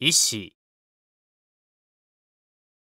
医師。